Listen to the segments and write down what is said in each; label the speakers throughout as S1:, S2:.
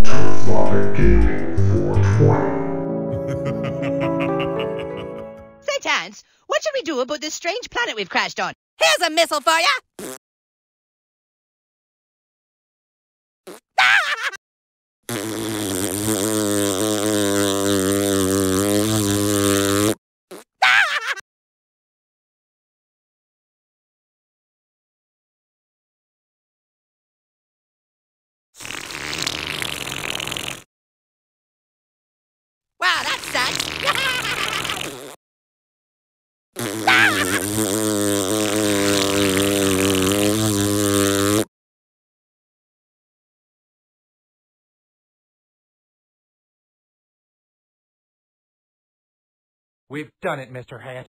S1: Turflamic Gaming 420.
S2: Say, what should we do about this strange planet we've crashed on? Here's a missile for ya!
S3: We've done it, Mr. Hat.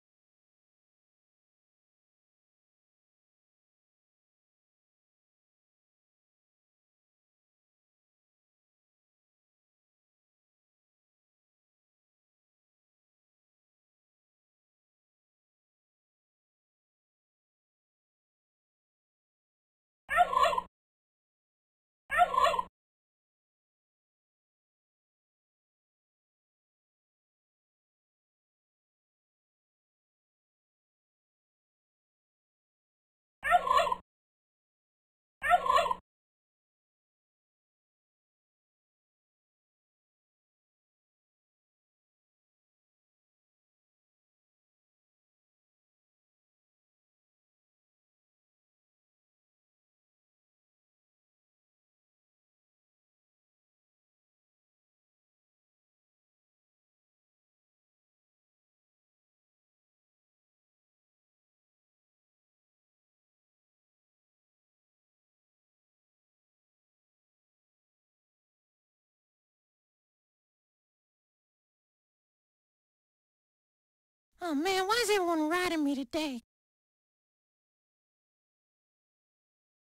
S4: Oh man, why is everyone riding me today?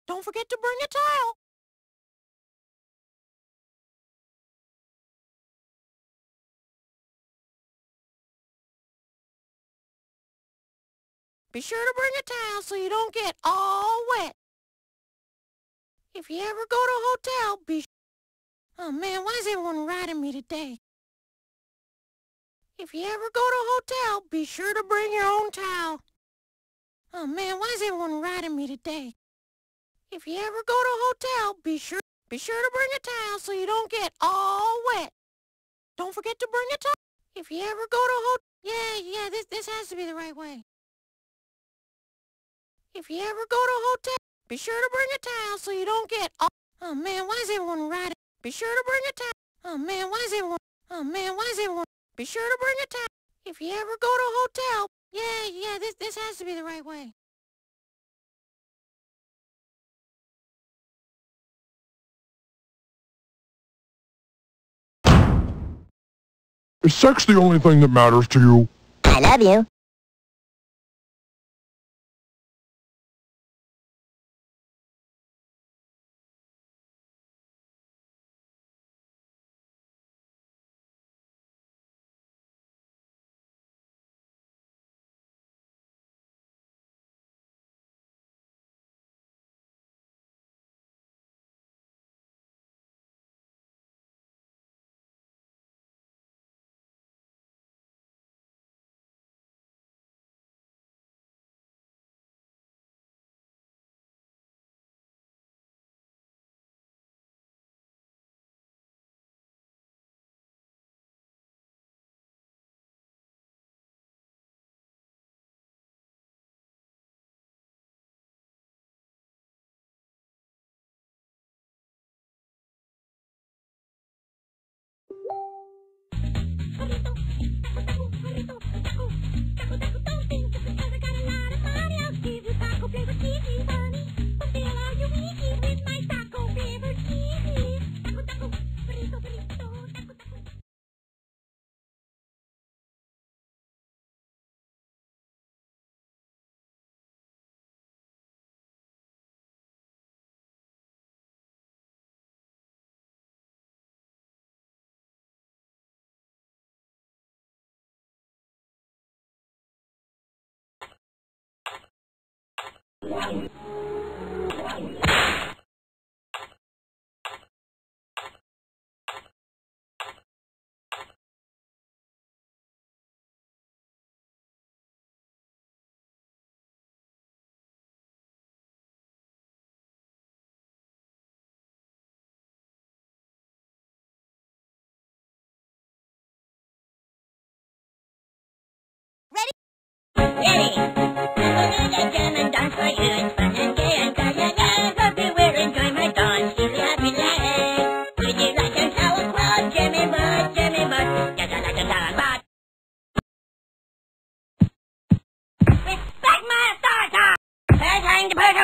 S4: Don't forget to bring a towel. Be sure to bring a towel so you don't get all wet. If you ever go to a hotel, be Oh man, why is everyone riding me today? If you ever go to a hotel, be sure to bring your own towel. Oh man, why is everyone riding me today? If you ever go to a hotel, be sure be sure to bring a towel so you don't get all wet. Don't forget to bring a towel. If you ever go to a hotel, yeah, yeah, this this has to be the right way. If you ever go to a hotel, be sure to bring a towel so you don't get all. Oh man, why is everyone riding? Be sure to bring a towel. Oh man, why is everyone? Oh man, why is everyone? Be sure to bring a towel. If you ever go to a hotel, yeah, yeah, this, this has to be the right way.
S5: Is sex the only thing that matters to you?
S6: I love you.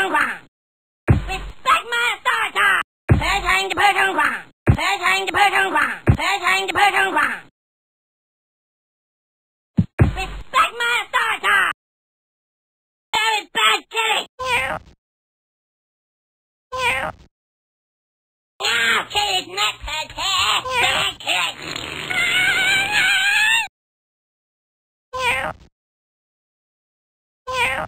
S7: Respect my authority. Person to person ground. Person to to. Respect my authority. That is bad kitty. Meow. Meow. Now, kitty's not bad kitty. Bad kitty. Meow. Meow.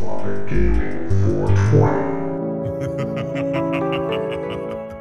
S1: Modern Gaming 420.